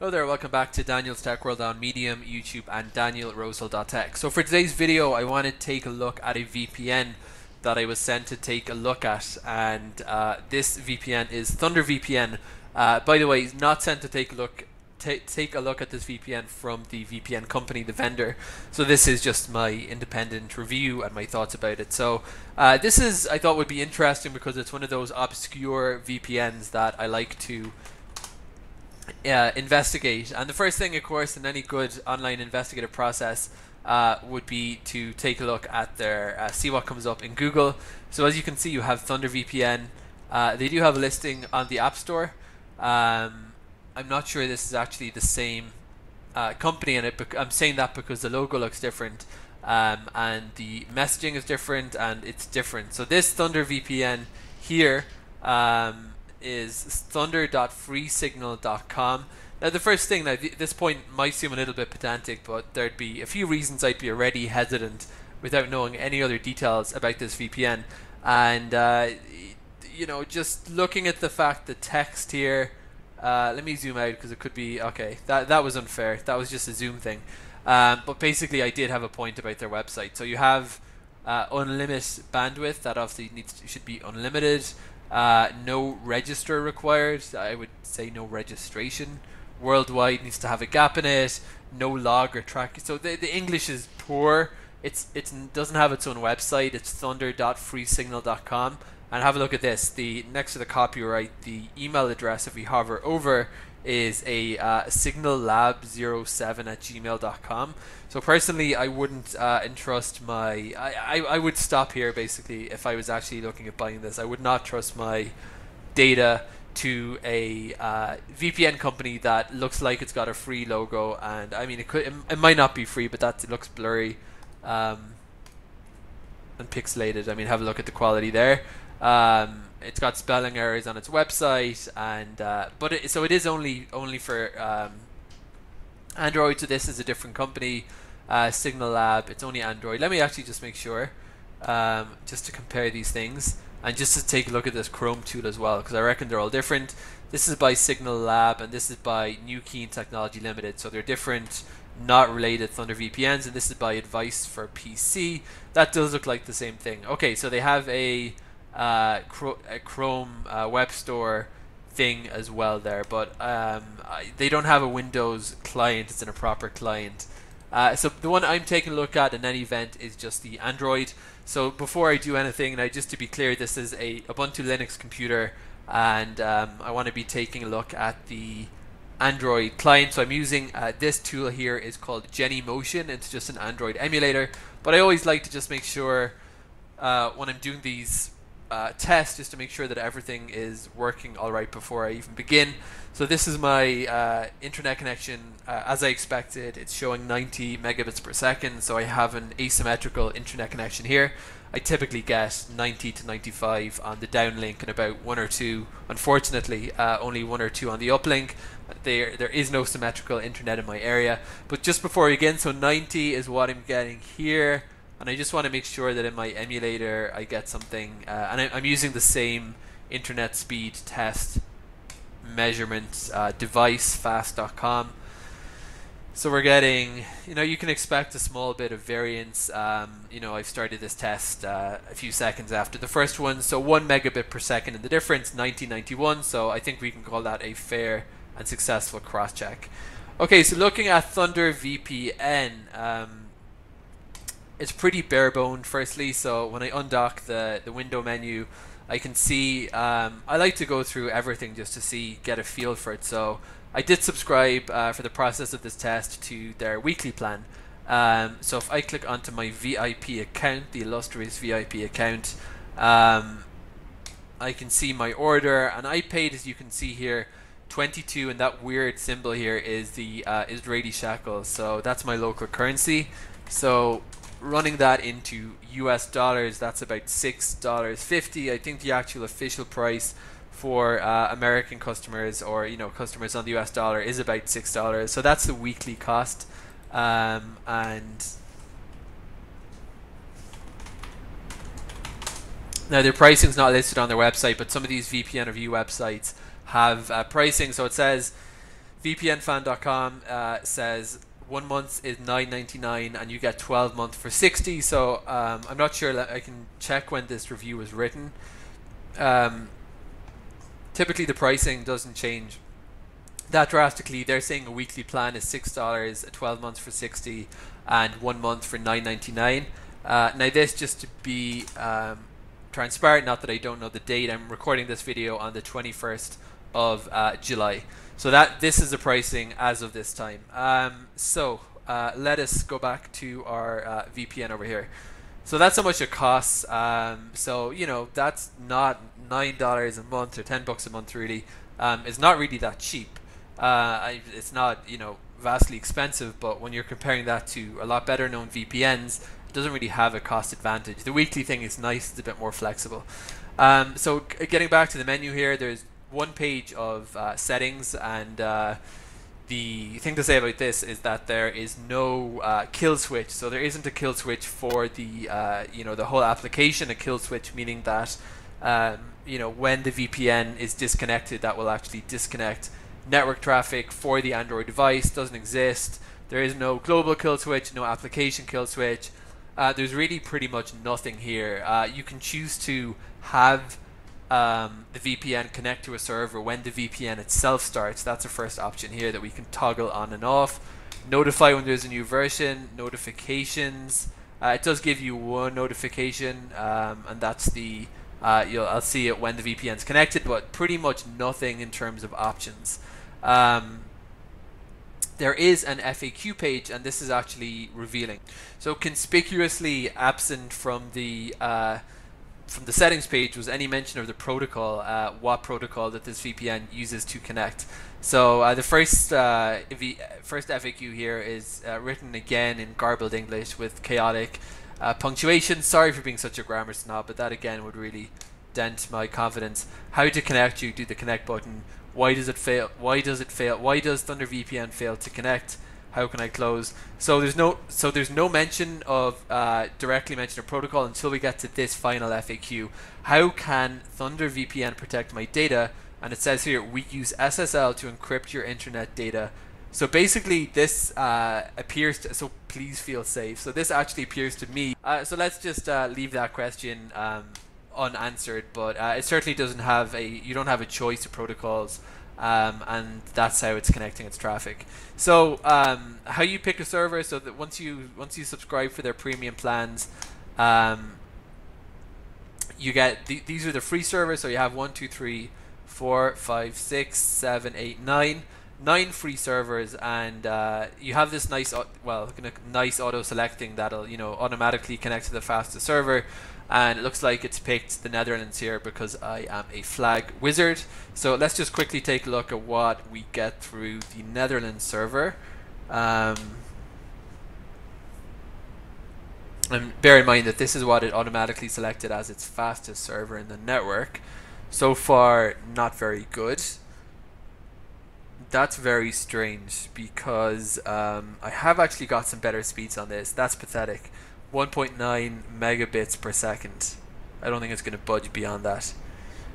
Hello there, welcome back to Daniel's Tech World on Medium, YouTube, and DanielRosehill.tech. So for today's video, I want to take a look at a VPN that I was sent to take a look at, and uh, this VPN is Thunder VPN. Uh, by the way, not sent to take a look take a look at this VPN from the VPN company, the vendor. So this is just my independent review and my thoughts about it. So uh, this is I thought would be interesting because it's one of those obscure VPNs that I like to uh, investigate. And the first thing, of course, in any good online investigative process uh, would be to take a look at their, uh, see what comes up in Google. So as you can see, you have Thunder VPN. Uh, they do have a listing on the App Store. Um, I'm not sure this is actually the same uh, company, and it I'm saying that because the logo looks different. Um, and the messaging is different and it's different. So this Thunder VPN here um, is thunder.freesignal.com. Now, the first thing, now, this point might seem a little bit pedantic, but there'd be a few reasons I'd be already hesitant without knowing any other details about this VPN. And, uh, you know, just looking at the fact the text here, uh, let me zoom out because it could be, okay, that, that was unfair. That was just a zoom thing. Um, but basically, I did have a point about their website. So you have uh, unlimited bandwidth, that obviously needs to, should be unlimited. Uh, no register required. I would say no registration. Worldwide needs to have a gap in it. No log or track. So the, the English is poor. It's it doesn't have its own website. It's thunder.freesignal.com. And have a look at this. The next to the copyright, the email address, if we hover over, is a uh, signallab07 at gmail.com. So personally, I wouldn't uh, entrust my. I, I, I would stop here basically if I was actually looking at buying this. I would not trust my data to a uh, VPN company that looks like it's got a free logo, and I mean it could. It, it might not be free, but that it looks blurry um, and pixelated. I mean, have a look at the quality there. Um, it's got spelling errors on its website, and uh, but it, so it is only only for um, Android. So this is a different company, uh, Signal Lab. It's only Android. Let me actually just make sure, um, just to compare these things, and just to take a look at this Chrome tool as well, because I reckon they're all different. This is by Signal Lab, and this is by New Keen Technology Limited. So they're different, not related Thunder VPNs, and this is by Advice for PC. That does look like the same thing. Okay, so they have a uh, Chrome uh, Web Store thing as well there, but um, I, they don't have a Windows client. It's in a proper client. Uh, so the one I'm taking a look at in any event is just the Android. So before I do anything, and I, just to be clear, this is a Ubuntu Linux computer, and um, I want to be taking a look at the Android client. So I'm using uh, this tool here is called Genymotion. It's just an Android emulator, but I always like to just make sure uh, when I'm doing these uh, test just to make sure that everything is working all right before I even begin. So this is my uh, internet connection uh, as I expected. It's showing 90 megabits per second, so I have an asymmetrical internet connection here. I typically get 90 to 95 on the downlink and about one or two, unfortunately, uh, only one or two on the uplink. There, there is no symmetrical internet in my area. But just before we begin, so 90 is what I'm getting here and I just want to make sure that in my emulator I get something, uh, and I, am using the same internet speed test measurement uh, device fast.com. So we're getting, you know, you can expect a small bit of variance. Um, you know, I've started this test uh, a few seconds after the first one, so one megabit per second in the difference, 1991. So I think we can call that a fair and successful cross check. Okay, so looking at Thunder VPN. Um, it's pretty bare boned firstly so when I undock the the window menu I can see um, I like to go through everything just to see get a feel for it. So I did subscribe uh, for the process of this test to their weekly plan. Um, so if I click onto my VIP account the illustrious VIP account um, I can see my order and I paid as you can see here 22 and that weird symbol here is the uh, Israeli shekel so that's my local currency. So running that into US dollars, that's about six dollars fifty. I think the actual official price for uh, American customers or you know customers on the US dollar is about six dollars. So that's the weekly cost, um, and now their pricing is not listed on their website, but some of these VPN review websites have uh, pricing. So it says VPNfan.com uh, says one month is 9.99 and you get 12 months for 60 so um, i'm not sure i can check when this review was written. Um, typically the pricing doesn't change that drastically. They're saying a weekly plan is six dollars a 12 months for 60 and one month for 9.99 uh, now this just to be um, transparent not that i don't know the date i'm recording this video on the 21st of uh, july so that this is the pricing as of this time. Um, so uh, let us go back to our uh, VPN over here. So that's how much it costs. Um, so you know that's not nine dollars a month or ten bucks a month really. Um, it's not really that cheap. Uh, it's not you know vastly expensive, but when you're comparing that to a lot better known VPNs, it doesn't really have a cost advantage. The weekly thing is nice; it's a bit more flexible. Um, so getting back to the menu here, there's one page of uh, settings and uh, the thing to say about this is that there is no uh, kill switch. So there isn't a kill switch for the uh, you know the whole application a kill switch meaning that um, you know when the VPN is disconnected that will actually disconnect network traffic for the Android device. Doesn't exist. There is no global kill switch no application kill switch. Uh, there's really pretty much nothing here. Uh, you can choose to have um, the VPN connect to a server when the VPN itself starts. That's the first option here that we can toggle on and off. Notify when there's a new version, notifications. Uh, it does give you one notification, um, and that's the uh, you'll I'll see it when the VPN is connected, but pretty much nothing in terms of options. Um, there is an FAQ page, and this is actually revealing. So conspicuously absent from the uh, from the settings page was any mention of the protocol, uh, what protocol that this VPN uses to connect. So uh, the first uh, v- first FAQ here is uh, written again in garbled English with chaotic uh, punctuation. Sorry for being such a grammar snob, but that again would really dent my confidence. How to connect? You do the connect button. Why does it fail? Why does it fail? Why does Thunder VPN fail to connect? How can I close? So there's no so there's no mention of uh, directly mention of protocol until we get to this final FAQ. How can Thunder VPN protect my data? And it says here we use SSL to encrypt your internet data. So basically, this uh, appears to. So please feel safe. So this actually appears to me. Uh, so let's just uh, leave that question um, unanswered. But uh, it certainly doesn't have a. You don't have a choice of protocols um, and that's how it's connecting its traffic. So um, how you pick a server so that once you once you subscribe for their premium plans, um, you get th- these are the free servers. So you have one, two, three, four, five, six, seven, eight, nine, nine free servers, and uh, you have this nice well nice auto selecting that'll you know automatically connect to the fastest server and it looks like it's picked the Netherlands here because I am a flag wizard. So let's just quickly take a look at what we get through the Netherlands server. Um, and bear in mind that this is what it automatically selected as its fastest server in the network. So far, not very good. That's very strange because um, I have actually got some better speeds on this. That's pathetic. 1.9 megabits per second. I don't think it's going to budge beyond that.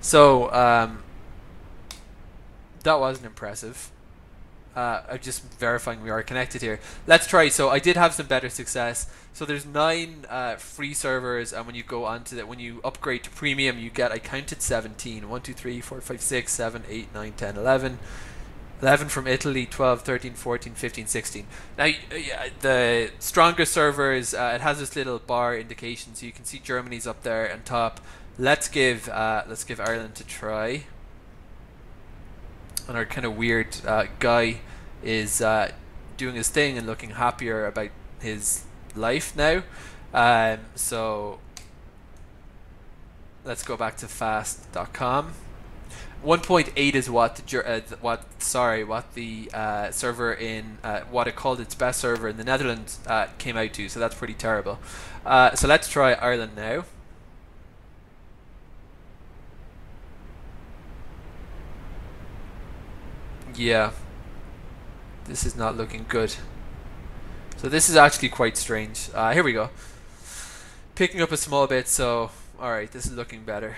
So um, that wasn't impressive. Uh, I'm just verifying we are connected here. Let's try. So I did have some better success. So there's nine uh, free servers, and when you go on to that, when you upgrade to premium, you get I counted 17. 1, 2, 3, 4, 5, 6, 7, 8, 9, 10, 11. 11 from Italy, 12, 13, 14, 15, 16. Now, uh, the strongest servers, uh, it has this little bar indication, so you can see Germany's up there on top. Let's give uh, let's give Ireland a try. And our kind of weird uh, guy is uh, doing his thing and looking happier about his life now. Um, so let's go back to fast.com. 1.8 is what the, uh, what sorry what the uh, server in uh, what it called its best server in the Netherlands uh, came out to. So that's pretty terrible. Uh, so let's try Ireland now. Yeah, this is not looking good. So this is actually quite strange. Uh, here we go. Picking up a small bit. So all right, this is looking better.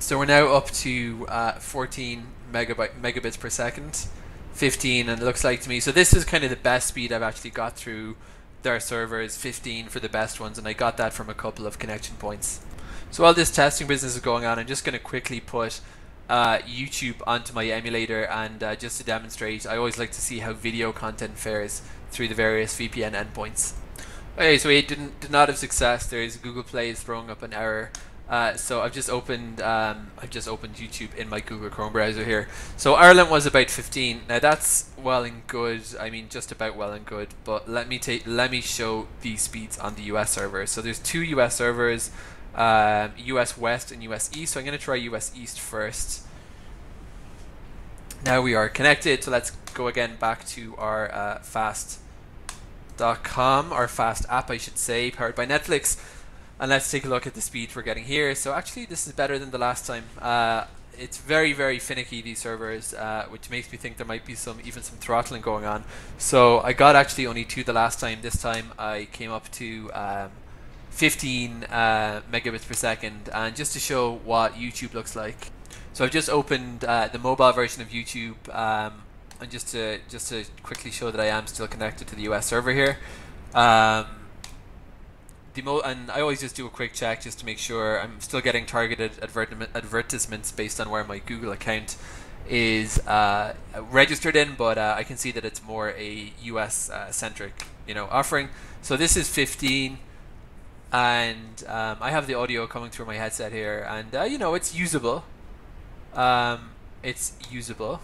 So we're now up to uh, 14 megabyte megabits per second, 15, and it looks like to me. So this is kind of the best speed I've actually got through their servers, 15 for the best ones, and I got that from a couple of connection points. So while this testing business is going on, I'm just going to quickly put uh, YouTube onto my emulator and uh, just to demonstrate, I always like to see how video content fares through the various VPN endpoints. Okay, so we didn't did not have success. There's Google Play is throwing up an error. Uh, so I've just opened um, I've just opened YouTube in my Google Chrome browser here. So Ireland was about 15. Now that's well and good. I mean just about well and good. But let me take let me show these speeds on the US server. So there's two US servers um, US West and US East. So I'm going to try US East first. Now we are connected, so let's go again back to our uh, fast.com, our fast app, I should say, powered by Netflix. And let's take a look at the speed we're getting here. So actually, this is better than the last time. Uh, it's very, very finicky, these servers, uh, which makes me think there might be some even some throttling going on. So I got actually only two the last time. This time I came up to um, 15 uh, megabits per second and just to show what YouTube looks like so I've just opened uh, the mobile version of YouTube um, and just to just to quickly show that I am still connected to the US server here um, the mo and I always just do a quick check just to make sure I'm still getting targeted advertisements based on where my Google account is uh, registered in, but uh, I can see that it's more a US uh, centric, you know, offering. So this is 15 and um, I have the audio coming through my headset here, and uh, you know it's usable. Um, it's usable,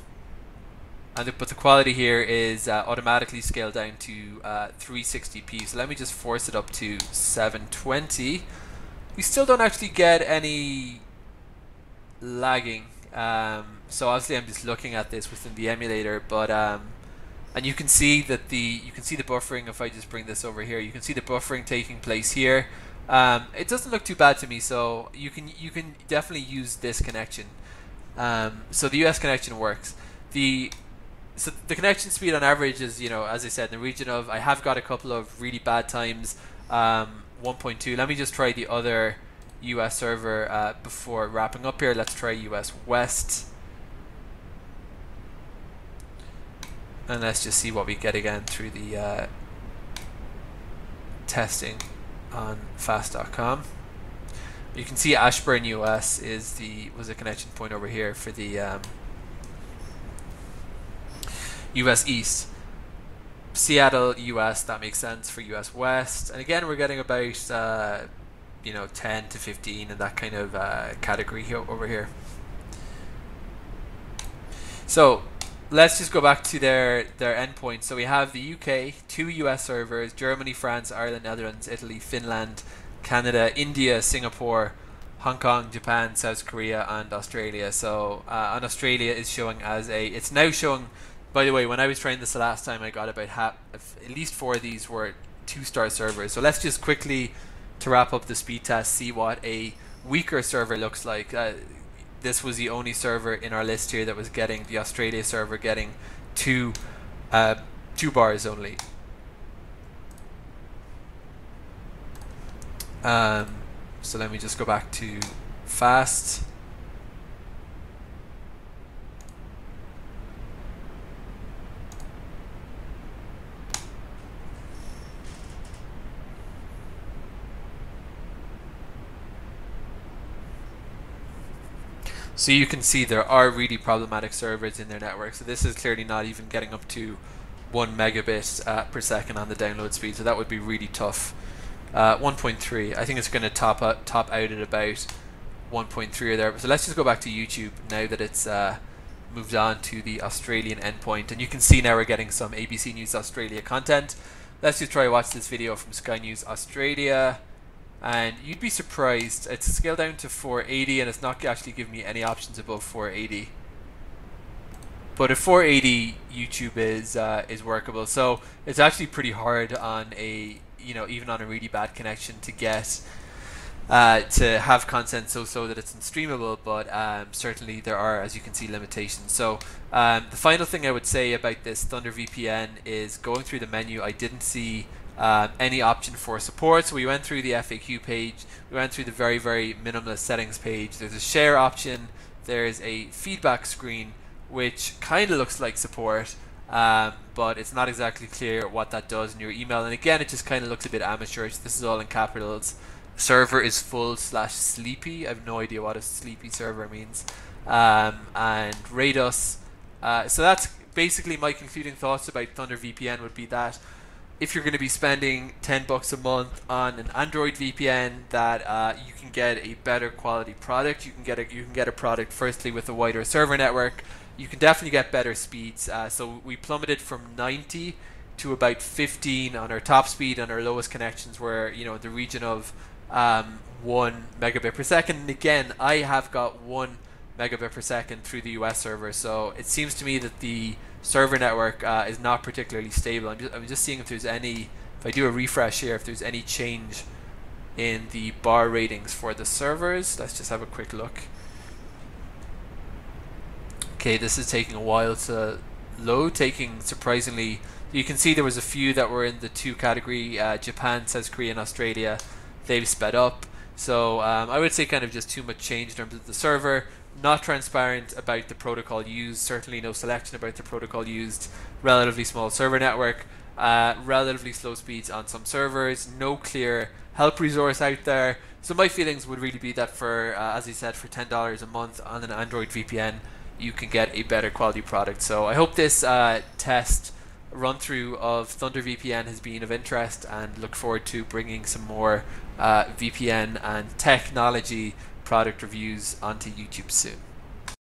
and the, but the quality here is uh, automatically scaled down to uh, 360p. So let me just force it up to 720. We still don't actually get any lagging. Um, so obviously I'm just looking at this within the emulator, but um, and you can see that the you can see the buffering if I just bring this over here you can see the buffering taking place here um, it doesn't look too bad to me so you can you can definitely use this connection um, so the US connection works the so the connection speed on average is you know as I said in the region of I have got a couple of really bad times um, 1.2 let me just try the other US server uh, before wrapping up here. Let's try US West. And let's just see what we get again through the uh, testing on fast.com. You can see Ashburn US is the was a connection point over here for the um, US East. Seattle US that makes sense for US West, and again we're getting about uh, you know 10 to 15 in that kind of uh, category here, over here. So let's just go back to their their endpoint. So we have the UK, two US servers, Germany, France, Ireland, Netherlands, Italy, Finland, Canada, India, Singapore, Hong Kong, Japan, South Korea, and Australia. So uh, and Australia is showing as a. It's now showing. By the way, when I was trying this the last time, I got about half. At least four of these were two-star servers. So let's just quickly, to wrap up the speed test, see what a weaker server looks like. Uh, this was the only server in our list here that was getting the Australia server getting two uh, two bars only. Um, so let me just go back to fast. So you can see there are really problematic servers in their network. So this is clearly not even getting up to one megabit uh, per second on the download speed. So that would be really tough. Uh, 1.3. I think it's going to top out, top out at about 1.3 or there. So let's just go back to YouTube now that it's uh, moved on to the Australian endpoint. And you can see now we're getting some ABC News Australia content. Let's just try watch this video from Sky News Australia and you'd be surprised. It's scaled down to 480 and it's not actually giving me any options above 480 but at 480 YouTube is uh, is workable. So it's actually pretty hard on a you know even on a really bad connection to get uh, to have content so so that it's unstreamable but um, certainly there are as you can see limitations. So um, the final thing I would say about this Thunder VPN is going through the menu. I didn't see uh, any option for support. So we went through the FAQ page, we went through the very, very minimalist settings page. There's a share option, there's a feedback screen, which kind of looks like support, um, but it's not exactly clear what that does in your email. And again, it just kind of looks a bit amateurish. This is all in capitals. Server is full slash sleepy. I have no idea what a sleepy server means. Um, and rate us. Uh, so that's basically my concluding thoughts about Thunder VPN would be that if you're going to be spending 10 bucks a month on an Android VPN that uh, you can get a better quality product you can get a you can get a product firstly with a wider server network. You can definitely get better speeds uh, so we plummeted from 90 to about 15 on our top speed and our lowest connections were you know the region of um, 1 megabit per second. And again I have got 1 megabit per second through the US server so it seems to me that the server network uh, is not particularly stable. I'm just, I'm just seeing if there's any, if I do a refresh here, if there's any change in the bar ratings for the servers. Let's just have a quick look. Okay, this is taking a while to load, taking surprisingly. You can see there was a few that were in the two category. Uh, Japan, South Korea, and Australia. They've sped up. So um, I would say kind of just too much change in terms of the server. Not transparent about the protocol used, certainly no selection about the protocol used, relatively small server network, uh, relatively slow speeds on some servers, no clear help resource out there. So my feelings would really be that for, uh, as I said, for $10 a month on an Android VPN, you can get a better quality product. So I hope this uh, test run through of Thunder VPN has been of interest and look forward to bringing some more uh, VPN and technology product reviews onto YouTube soon.